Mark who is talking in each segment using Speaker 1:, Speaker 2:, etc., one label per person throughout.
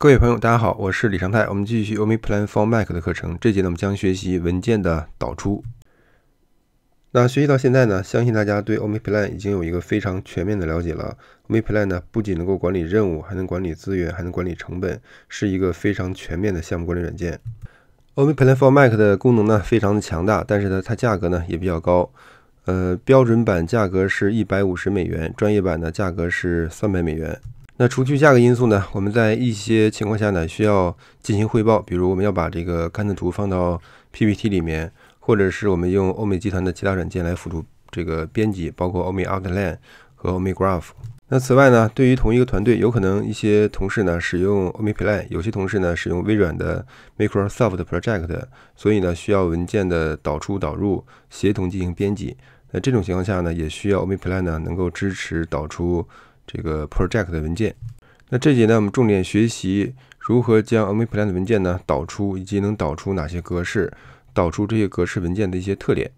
Speaker 1: 各位朋友，大家好，我是李长泰。我们继续 OmniPlan for Mac 的课程。这节呢，我们将学习文件的导出。那学习到现在呢，相信大家对 OmniPlan 已经有一个非常全面的了解了。OmniPlan 呢，不仅能够管理任务，还能管理资源，还能管理成本，是一个非常全面的项目管理软件。OmniPlan for Mac 的功能呢，非常的强大，但是呢，它价格呢也比较高。呃，标准版价格是一百五十美元，专业版的价格是三百美元。那除去价格因素呢？我们在一些情况下呢，需要进行汇报，比如我们要把这个甘特图放到 PPT 里面，或者是我们用欧美集团的其他软件来辅助这个编辑，包括欧美 Outline 和欧美 Graph。那此外呢，对于同一个团队，有可能一些同事呢使用欧美 Plan，有些同事呢使用微软的 Microsoft Project，所以呢需要文件的导出导入协同进行编辑。那这种情况下呢，也需要欧美 Plan 呢能够支持导出。这个 project 的文件，那这节呢，我们重点学习如何将 OmniPlan 的文件呢导出，以及能导出哪些格式，导出这些格式文件的一些特点。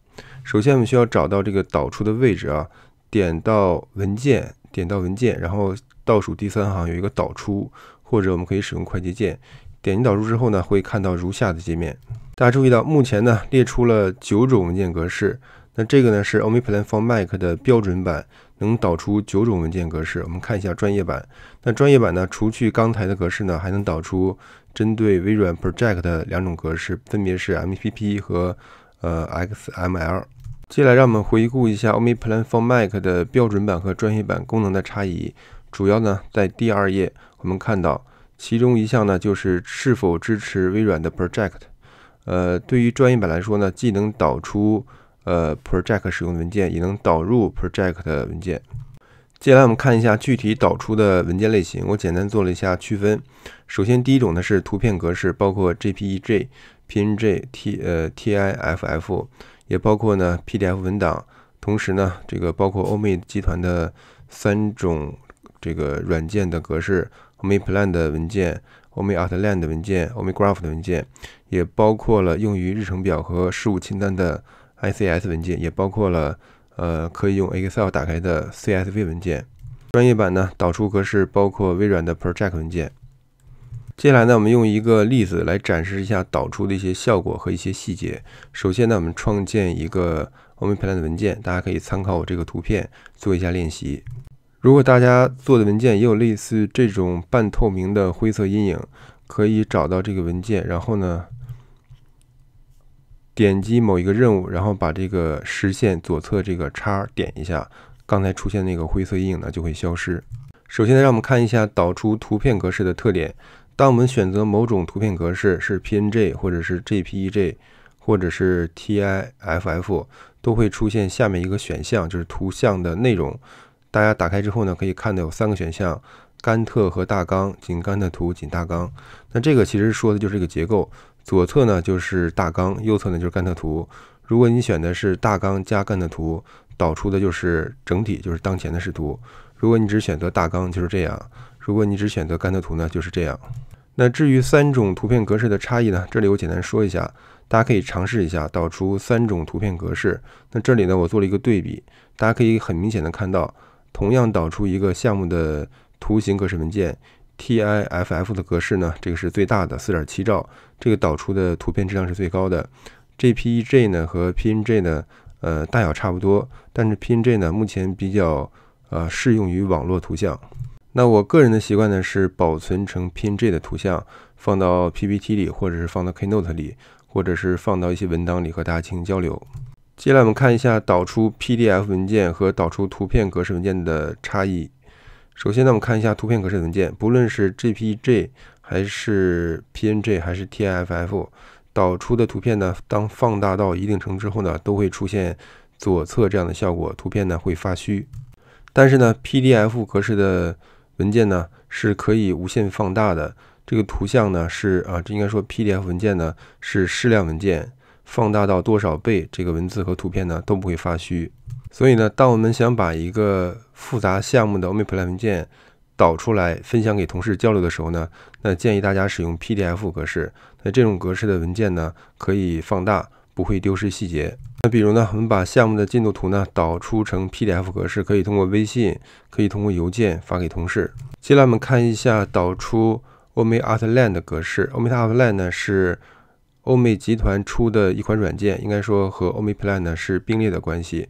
Speaker 1: 首先，我们需要找到这个导出的位置啊，点到文件，点到文件，然后倒数第三行有一个导出，或者我们可以使用快捷键，点击导出之后呢，会看到如下的界面。大家注意到，目前呢列出了九种文件格式。那这个呢是 OmniPlan for Mac 的标准版，能导出九种文件格式。我们看一下专业版。那专业版呢，除去刚才的格式呢，还能导出针对微软 Project 的两种格式，分别是 MPP 和呃 XML。接下来让我们回顾一下 OmniPlan for Mac 的标准版和专业版功能的差异。主要呢在第二页，我们看到其中一项呢就是是否支持微软的 Project。呃，对于专业版来说呢，既能导出呃，project 使用文件也能导入 project 文件。接下来我们看一下具体导出的文件类型，我简单做了一下区分。首先，第一种呢是图片格式，包括 JPEG、PNG、T 呃 TIFF，也包括呢 PDF 文档。同时呢，这个包括欧美集团的三种这个软件的格式：欧美 Plan 的文件、欧美 Outline 的文件、欧美 Graph 的文件，也包括了用于日程表和事务清单的。ICS 文件也包括了，呃，可以用 Excel 打开的 CSV 文件。专业版呢，导出格式包括微软的 Project 文件。接下来呢，我们用一个例子来展示一下导出的一些效果和一些细节。首先呢，我们创建一个 OmniPlan 的文件，大家可以参考我这个图片做一下练习。如果大家做的文件也有类似这种半透明的灰色阴影，可以找到这个文件，然后呢。点击某一个任务，然后把这个实现左侧这个叉点一下，刚才出现那个灰色阴影呢就会消失。首先呢，让我们看一下导出图片格式的特点。当我们选择某种图片格式是 PNG 或者是 JPEG 或者是 TIFF，都会出现下面一个选项，就是图像的内容。大家打开之后呢，可以看到有三个选项：甘特和大纲、仅甘特图、仅大纲。那这个其实说的就是这个结构。左侧呢就是大纲，右侧呢就是甘特图。如果你选的是大纲加甘特图，导出的就是整体，就是当前的视图。如果你只选择大纲，就是这样；如果你只选择甘特图呢，就是这样。那至于三种图片格式的差异呢，这里我简单说一下，大家可以尝试一下导出三种图片格式。那这里呢，我做了一个对比，大家可以很明显的看到，同样导出一个项目的图形格式文件。TIFF 的格式呢，这个是最大的，四点七兆，这个导出的图片质量是最高的。JPEG 呢和 PNG 呢，呃，大小差不多，但是 PNG 呢目前比较呃适用于网络图像。那我个人的习惯呢是保存成 PNG 的图像，放到 PPT 里，或者是放到 Keynote 里，或者是放到一些文档里和大家进行交流。接下来我们看一下导出 PDF 文件和导出图片格式文件的差异。首先呢，我们看一下图片格式文件，不论是 JPG 还是 PNG 还是 TIFF，导出的图片呢，当放大到一定程之后呢，都会出现左侧这样的效果，图片呢会发虚。但是呢，PDF 格式的文件呢是可以无限放大的，这个图像呢是啊，这应该说 PDF 文件呢是矢量文件，放大到多少倍，这个文字和图片呢都不会发虚。所以呢，当我们想把一个复杂项目的 OmniPlan 文件导出来分享给同事交流的时候呢，那建议大家使用 PDF 格式。那这种格式的文件呢，可以放大，不会丢失细节。那比如呢，我们把项目的进度图呢导出成 PDF 格式，可以通过微信，可以通过邮件发给同事。接下来我们看一下导出 Omate Outline 的格式。Omate Outline 呢是欧美集团出的一款软件，应该说和 Omaplan 呢是并列的关系。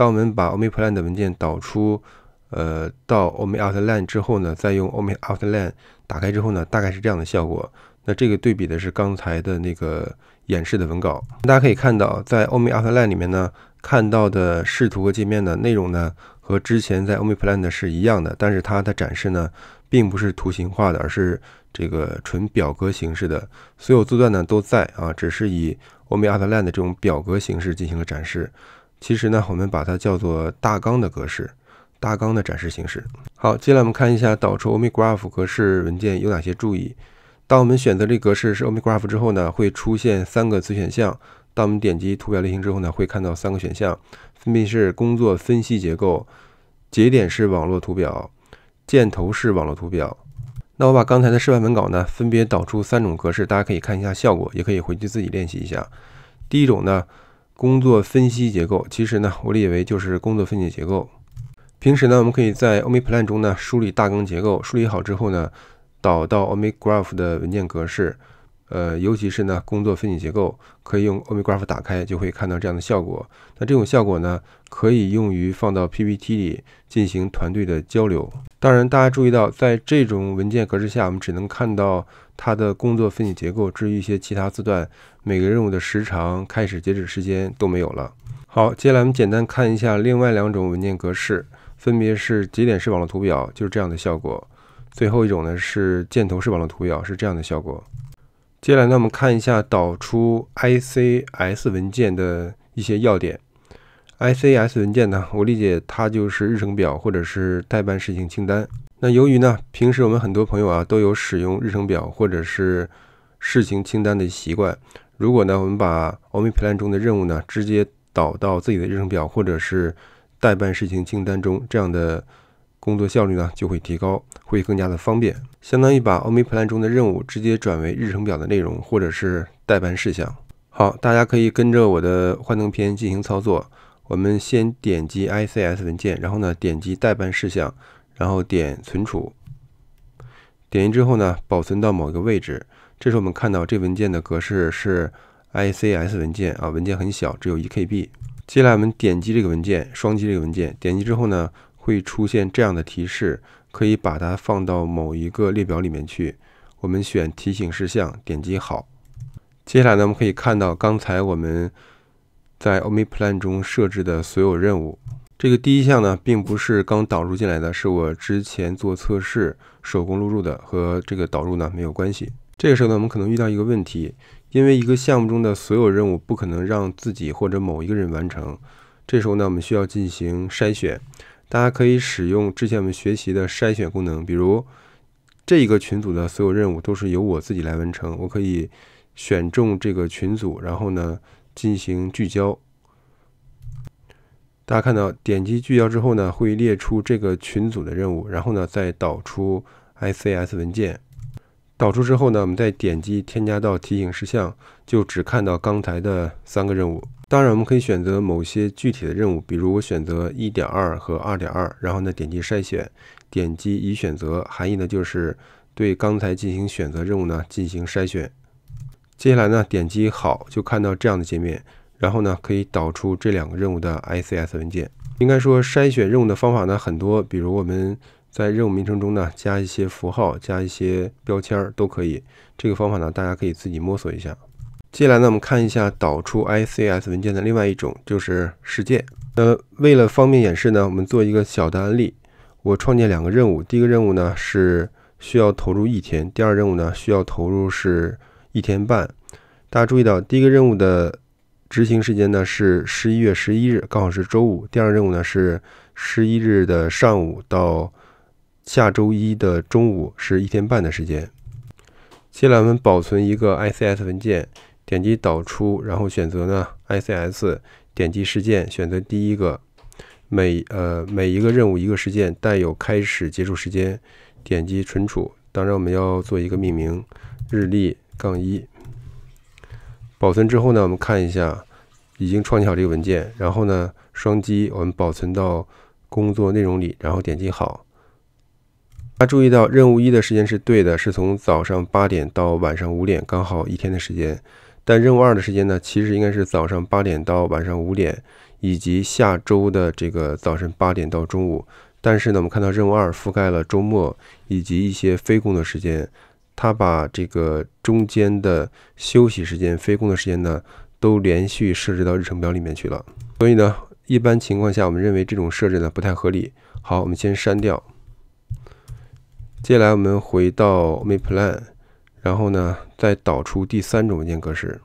Speaker 1: 当我们把 omi plan 的文件导出，呃，到 Omate Outline 之后呢，再用 Omate Outline 打开之后呢，大概是这样的效果。那这个对比的是刚才的那个演示的文稿。大家可以看到，在 Omate Outline 里面呢，看到的视图和界面的内容呢，和之前在 omi plan 的是一样的，但是它的展示呢，并不是图形化的，而是这个纯表格形式的。所有字段呢都在啊，只是以 Omate Outline 的这种表格形式进行了展示。其实呢，我们把它叫做大纲的格式，大纲的展示形式。好，接下来我们看一下导出 Omate Graph 格式文件有哪些注意。当我们选择这格式是 Omate Graph 之后呢，会出现三个子选项。当我们点击图表类型之后呢，会看到三个选项，分别是工作分析结构、节点式网络图表、箭头式网络图表。那我把刚才的示范文稿呢，分别导出三种格式，大家可以看一下效果，也可以回去自己练习一下。第一种呢，工作分析结构，其实呢，我理解为就是工作分解结构。平时呢，我们可以在 Omaplan 中呢梳理大纲结构，梳理好之后呢。导到 Omate Graph 的文件格式，呃，尤其是呢工作分解结构，可以用 Omate Graph 打开，就会看到这样的效果。那这种效果呢，可以用于放到 PPT 里进行团队的交流。当然，大家注意到，在这种文件格式下，我们只能看到它的工作分解结构，至于一些其他字段，每个任务的时长、开始截止时间都没有了。好，接下来我们简单看一下另外两种文件格式，分别是节点式网络图表，就是这样的效果。最后一种呢是箭头式网络图表，是这样的效果。接下来呢，我们看一下导出 ICS 文件的一些要点。ICS 文件呢，我理解它就是日程表或者是待办事情清单。那由于呢，平时我们很多朋友啊都有使用日程表或者是事情清单的习惯。如果呢，我们把 Omaplan 中的任务呢直接导到自己的日程表或者是待办事情清单中，这样的。工作效率呢就会提高，会更加的方便，相当于把 Omaplan 中的任务直接转为日程表的内容或者是待办事项。好，大家可以跟着我的幻灯片进行操作。我们先点击 ICS 文件，然后呢点击待办事项，然后点存储。点击之后呢保存到某一个位置。这时候我们看到这文件的格式是 ICS 文件啊，文件很小，只有一 KB。接下来我们点击这个文件，双击这个文件，点击之后呢。会出现这样的提示，可以把它放到某一个列表里面去。我们选提醒事项，点击好。接下来呢，我们可以看到刚才我们在 omi plan 中设置的所有任务。这个第一项呢，并不是刚导入进来的，是我之前做测试手工录入的，和这个导入呢没有关系。这个时候呢，我们可能遇到一个问题，因为一个项目中的所有任务不可能让自己或者某一个人完成。这时候呢，我们需要进行筛选。大家可以使用之前我们学习的筛选功能，比如这一个群组的所有任务都是由我自己来完成，我可以选中这个群组，然后呢进行聚焦。大家看到点击聚焦之后呢，会列出这个群组的任务，然后呢再导出 ICS 文件。导出之后呢，我们再点击添加到提醒事项，就只看到刚才的三个任务。当然，我们可以选择某些具体的任务，比如我选择一点二和二点二，然后呢点击筛选，点击已选择，含义呢就是对刚才进行选择任务呢进行筛选。接下来呢点击好，就看到这样的界面，然后呢可以导出这两个任务的 ICS 文件。应该说筛选任务的方法呢很多，比如我们在任务名称中呢加一些符号，加一些标签儿都可以。这个方法呢大家可以自己摸索一下。接下来呢，我们看一下导出 ICS 文件的另外一种，就是事件。那为了方便演示呢，我们做一个小的案例。我创建两个任务，第一个任务呢是需要投入一天，第二任务呢需要投入是一天半。大家注意到，第一个任务的执行时间呢是十一月十一日，刚好是周五；第二任务呢是十一日的上午到下周一的中午，是一天半的时间。接下来我们保存一个 ICS 文件。点击导出，然后选择呢 ICS，点击事件，选择第一个，每呃每一个任务一个事件带有开始结束时间，点击存储。当然我们要做一个命名，日历杠一。保存之后呢，我们看一下已经创建好这个文件，然后呢双击我们保存到工作内容里，然后点击好。大家注意到，任务一的时间是对的，是从早上八点到晚上五点，刚好一天的时间。但任务二的时间呢，其实应该是早上八点到晚上五点，以及下周的这个早晨八点到中午。但是呢，我们看到任务二覆盖了周末以及一些非工作时间，它把这个中间的休息时间、非工作时间呢，都连续设置到日程表里面去了。所以呢，一般情况下，我们认为这种设置呢不太合理。好，我们先删掉。接下来我们回到 OmniPlan，然后呢，再导出第三种文件格式。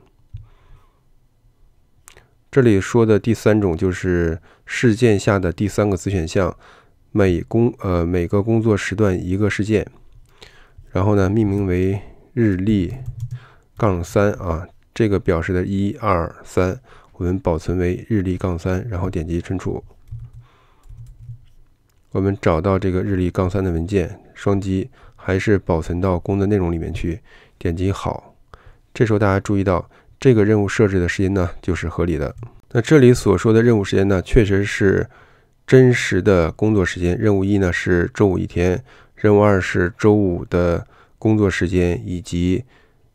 Speaker 1: 这里说的第三种就是事件下的第三个子选项，每工呃每个工作时段一个事件，然后呢命名为日历杠三啊，这个表示的一二三，我们保存为日历杠三，然后点击存储。我们找到这个日历杠三的文件，双击还是保存到工作内容里面去，点击好。这时候大家注意到，这个任务设置的时间呢就是合理的。那这里所说的任务时间呢，确实是真实的工作时间。任务一呢是周五一天，任务二是周五的工作时间以及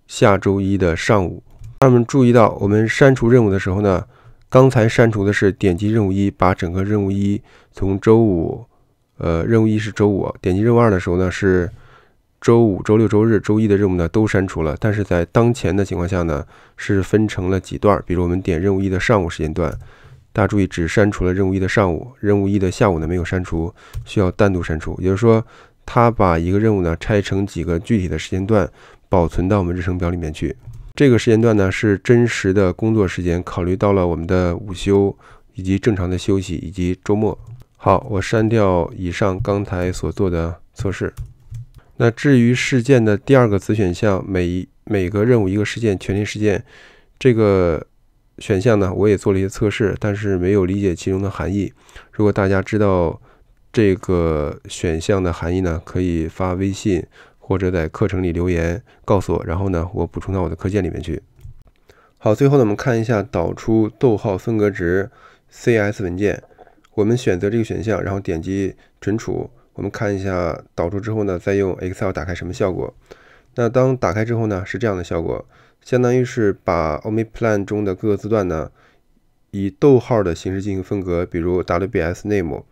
Speaker 1: 下周一的上午。那我们注意到，我们删除任务的时候呢，刚才删除的是点击任务一，把整个任务一从周五。呃，任务一是周五，点击任务二的时候呢，是周五、周六、周日、周一的任务呢都删除了。但是在当前的情况下呢，是分成了几段。比如我们点任务一的上午时间段，大家注意只删除了任务一的上午，任务一的下午呢没有删除，需要单独删除。也就是说，它把一个任务呢拆成几个具体的时间段，保存到我们日程表里面去。这个时间段呢是真实的工作时间，考虑到了我们的午休以及正常的休息以及周末。好，我删掉以上刚才所做的测试。那至于事件的第二个子选项，每每个任务一个事件，全天事件这个选项呢，我也做了一些测试，但是没有理解其中的含义。如果大家知道这个选项的含义呢，可以发微信或者在课程里留言告诉我，然后呢，我补充到我的课件里面去。好，最后呢，我们看一下导出逗号分隔值 CS 文件。我们选择这个选项，然后点击存储。我们看一下导出之后呢，再用 Excel 打开什么效果？那当打开之后呢，是这样的效果，相当于是把 OmniPlan 中的各个字段呢，以逗号的形式进行分隔，比如 WBS name，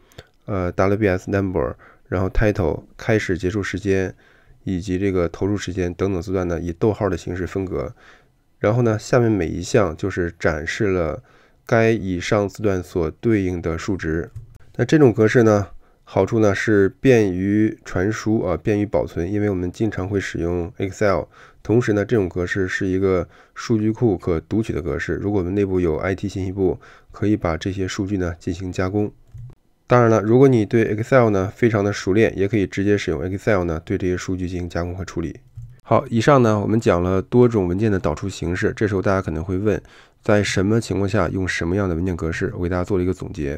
Speaker 1: 呃 WBS number，然后 title 开始结束时间以及这个投入时间等等字段呢，以逗号的形式分隔。然后呢，下面每一项就是展示了。该以上字段所对应的数值，那这种格式呢，好处呢是便于传输啊，便于保存，因为我们经常会使用 Excel。同时呢，这种格式是一个数据库可读取的格式。如果我们内部有 IT 信息部，可以把这些数据呢进行加工。当然了，如果你对 Excel 呢非常的熟练，也可以直接使用 Excel 呢对这些数据进行加工和处理。好，以上呢我们讲了多种文件的导出形式。这时候大家可能会问。在什么情况下用什么样的文件格式？我给大家做了一个总结。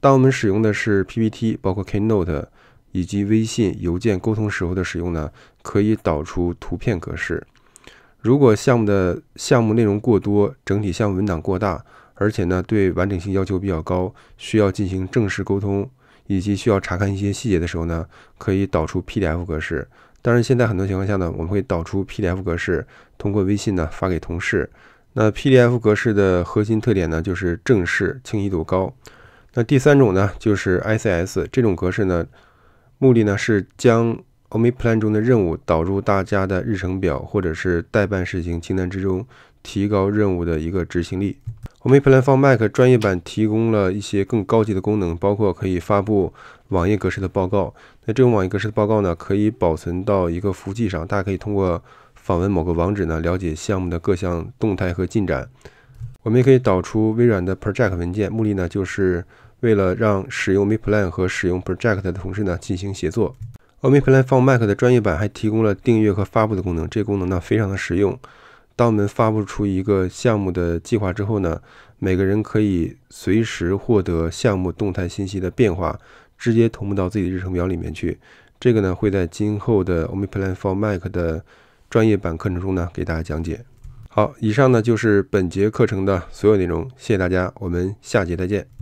Speaker 1: 当我们使用的是 PPT，包括 Keynote 以及微信邮件沟通时候的使用呢，可以导出图片格式。如果项目的项目内容过多，整体项目文档过大，而且呢对完整性要求比较高，需要进行正式沟通，以及需要查看一些细节的时候呢，可以导出 PDF 格式。当然，现在很多情况下呢，我们会导出 PDF 格式，通过微信呢发给同事。那 PDF 格式的核心特点呢，就是正式、清晰度高。那第三种呢，就是 ICS 这种格式呢，目的呢是将 OmniPlan 中的任务导入大家的日程表或者是待办事情清单之中，提高任务的一个执行力。Omi Plan for Mac 专业版提供了一些更高级的功能，包括可以发布网页格式的报告。那这种网页格式的报告呢，可以保存到一个服务器上，大家可以通过。访问某个网址呢，了解项目的各项动态和进展。我们也可以导出微软的 Project 文件，目的呢就是为了让使用 mi Plan 和使用 Project 的同事呢进行协作。Omi Plan for Mac 的专业版还提供了订阅和发布的功能，这个功能呢非常的实用。当我们发布出一个项目的计划之后呢，每个人可以随时获得项目动态信息的变化，直接同步到自己的日程表里面去。这个呢会在今后的 OmniPlan for Mac 的专业版课程中呢，给大家讲解。好，以上呢就是本节课程的所有内容，谢谢大家，我们下节再见。